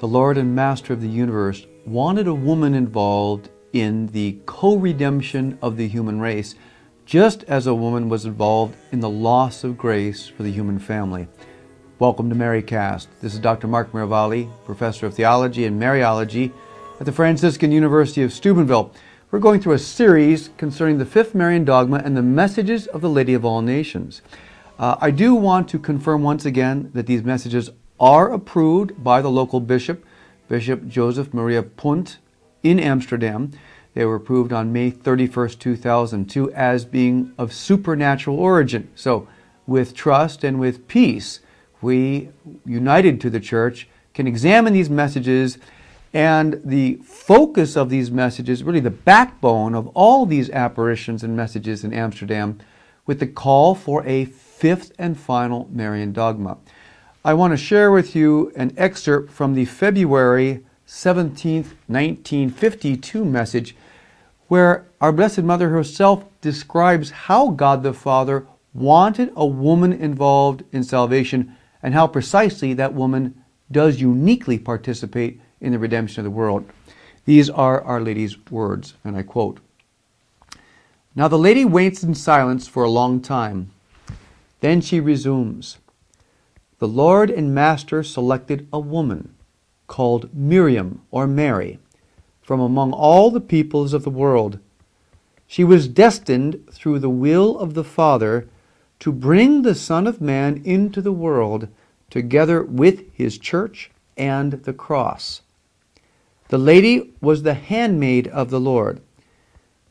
the Lord and Master of the universe, wanted a woman involved in the co redemption of the human race, just as a woman was involved in the loss of grace for the human family. Welcome to Marycast. This is Dr. Mark Miravalle, Professor of Theology and Mariology at the Franciscan University of Steubenville. We're going through a series concerning the fifth Marian dogma and the messages of the Lady of All Nations. Uh, I do want to confirm once again that these messages are approved by the local bishop, Bishop Joseph Maria Punt in Amsterdam. They were approved on May 31st, 2002, as being of supernatural origin. So, with trust and with peace, we, united to the church, can examine these messages. And the focus of these messages, really the backbone of all these apparitions and messages in Amsterdam, with the call for a fifth and final Marian dogma. I want to share with you an excerpt from the February 17, 1952 message where our Blessed Mother herself describes how God the Father wanted a woman involved in salvation and how precisely that woman does uniquely participate in the redemption of the world. These are Our Lady's words, and I quote Now the lady waits in silence for a long time. Then she resumes the Lord and Master selected a woman called Miriam or Mary from among all the peoples of the world. She was destined through the will of the Father to bring the Son of Man into the world together with his church and the cross. The lady was the handmaid of the Lord.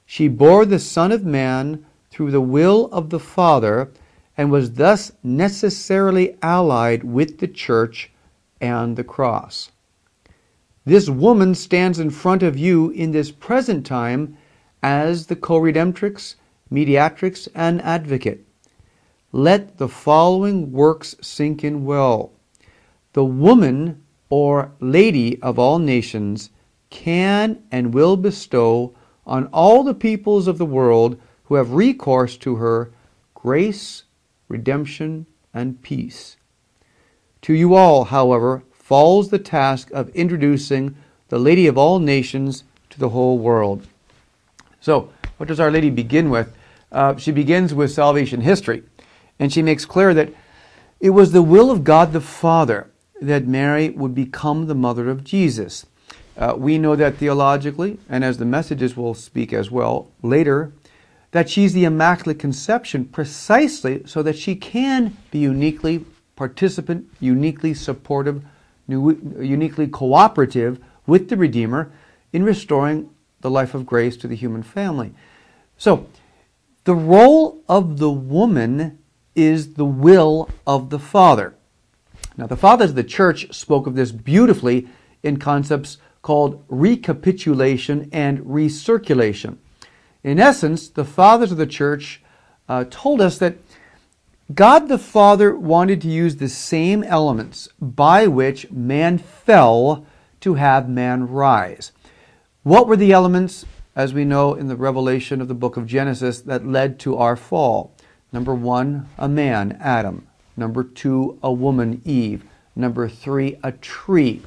She bore the Son of Man through the will of the Father and was thus necessarily allied with the church and the cross. This woman stands in front of you in this present time as the co redemptrix, mediatrix, and advocate. Let the following works sink in well. The woman or lady of all nations can and will bestow on all the peoples of the world who have recourse to her grace redemption, and peace. To you all, however, falls the task of introducing the Lady of all nations to the whole world. So, what does Our Lady begin with? Uh, she begins with salvation history, and she makes clear that it was the will of God the Father that Mary would become the mother of Jesus. Uh, we know that theologically, and as the messages will speak as well later, that she's the Immaculate Conception precisely so that she can be uniquely participant, uniquely supportive, uniquely cooperative with the Redeemer in restoring the life of grace to the human family. So, the role of the woman is the will of the Father. Now, the Fathers of the Church spoke of this beautifully in concepts called recapitulation and recirculation. In essence, the fathers of the church uh, told us that God the Father wanted to use the same elements by which man fell to have man rise. What were the elements, as we know in the revelation of the book of Genesis, that led to our fall? Number one, a man, Adam. Number two, a woman, Eve. Number three, a tree,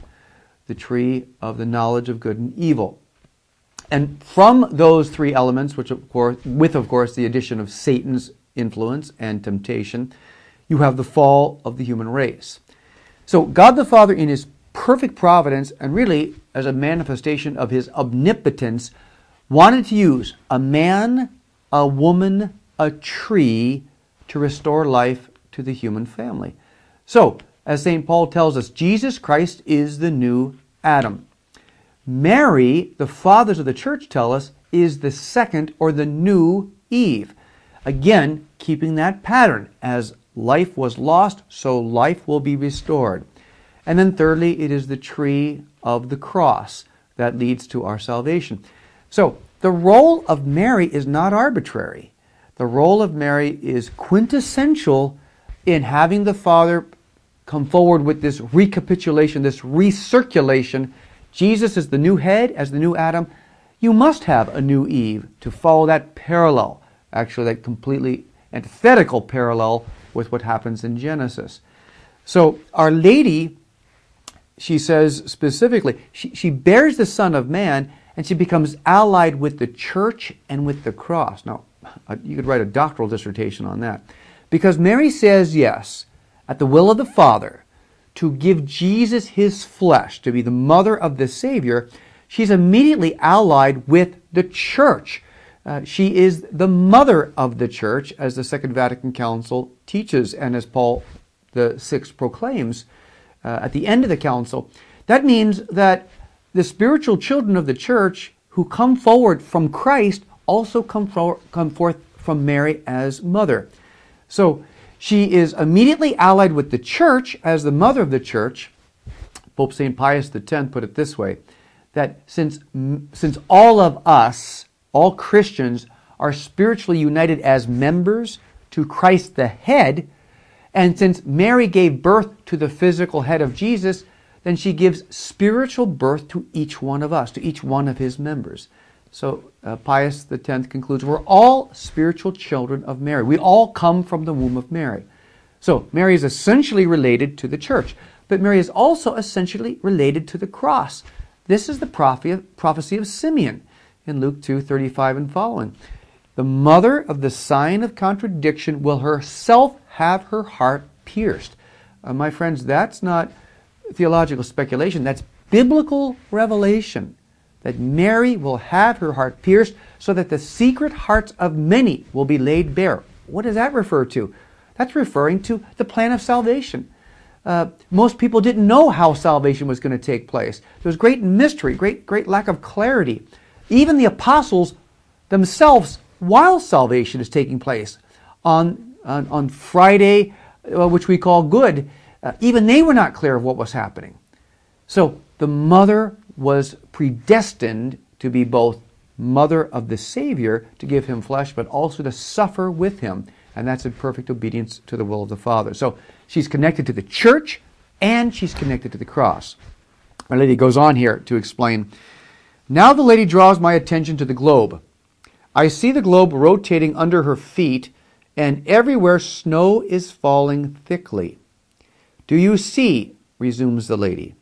the tree of the knowledge of good and evil. And from those three elements, which of course, with of course the addition of Satan's influence and temptation, you have the fall of the human race. So God the Father, in His perfect providence, and really as a manifestation of His omnipotence, wanted to use a man, a woman, a tree to restore life to the human family. So, as St. Paul tells us, Jesus Christ is the new Adam. Mary, the fathers of the church tell us, is the second or the new Eve. Again, keeping that pattern. As life was lost, so life will be restored. And then, thirdly, it is the tree of the cross that leads to our salvation. So, the role of Mary is not arbitrary. The role of Mary is quintessential in having the Father come forward with this recapitulation, this recirculation Jesus is the new head as the new Adam. You must have a new Eve to follow that parallel, actually, that completely antithetical parallel with what happens in Genesis. So, Our Lady she says specifically, she, she bears the Son of Man and she becomes allied with the church and with the cross. Now, uh, you could write a doctoral dissertation on that. Because Mary says yes, at the will of the Father, to give Jesus his flesh, to be the mother of the Savior, she's immediately allied with the church. Uh, she is the mother of the church, as the Second Vatican Council teaches, and as Paul the Sixth proclaims uh, at the end of the council. That means that the spiritual children of the church who come forward from Christ also come, for, come forth from Mary as mother. So she is immediately allied with the church as the mother of the church. Pope St. Pius X put it this way that since, since all of us, all Christians, are spiritually united as members to Christ the head, and since Mary gave birth to the physical head of Jesus, then she gives spiritual birth to each one of us, to each one of his members. So uh, Pius X concludes, we're all spiritual children of Mary. We all come from the womb of Mary. So Mary is essentially related to the church, but Mary is also essentially related to the cross. This is the prophecy of Simeon in Luke 2 35 and following. The mother of the sign of contradiction will herself have her heart pierced. Uh, my friends, that's not theological speculation, that's biblical revelation that Mary will have her heart pierced so that the secret hearts of many will be laid bare. What does that refer to? That's referring to the plan of salvation. Uh, most people didn't know how salvation was going to take place. There was great mystery, great, great lack of clarity. Even the apostles themselves, while salvation is taking place on, on, on Friday, uh, which we call good, uh, even they were not clear of what was happening. So the mother was predestined to be both mother of the Savior to give him flesh, but also to suffer with him. And that's in perfect obedience to the will of the Father. So she's connected to the church and she's connected to the cross. Our lady goes on here to explain Now the lady draws my attention to the globe. I see the globe rotating under her feet, and everywhere snow is falling thickly. Do you see, resumes the lady,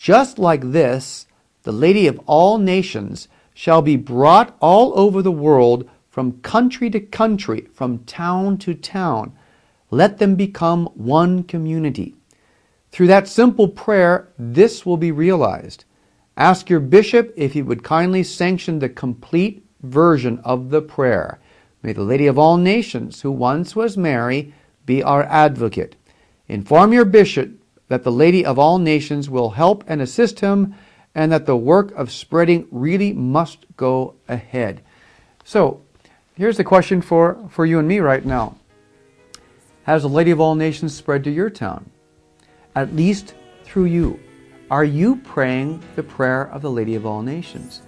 just like this, the Lady of all nations shall be brought all over the world from country to country, from town to town. Let them become one community. Through that simple prayer, this will be realized. Ask your bishop if he would kindly sanction the complete version of the prayer. May the Lady of all nations, who once was Mary, be our advocate. Inform your bishop that the Lady of all nations will help and assist him, and that the work of spreading really must go ahead. So, here's the question for, for you and me right now Has the Lady of all nations spread to your town? At least through you. Are you praying the prayer of the Lady of all nations?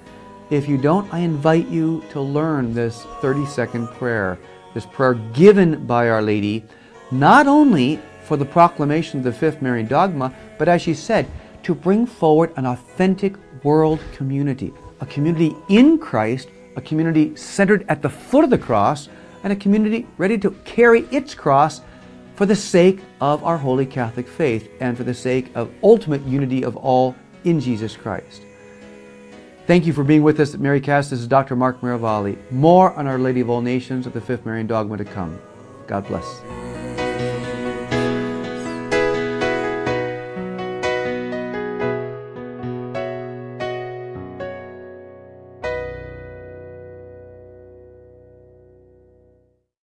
If you don't, I invite you to learn this 30 second prayer, this prayer given by Our Lady, not only for the proclamation of the fifth Marian dogma, but as she said, to bring forward an authentic world community, a community in Christ, a community centered at the foot of the cross, and a community ready to carry its cross for the sake of our holy Catholic faith and for the sake of ultimate unity of all in Jesus Christ. Thank you for being with us at Marycast. This is Dr. Mark Miravalle. More on Our Lady of All Nations of the Fifth Marian Dogma to come. God bless.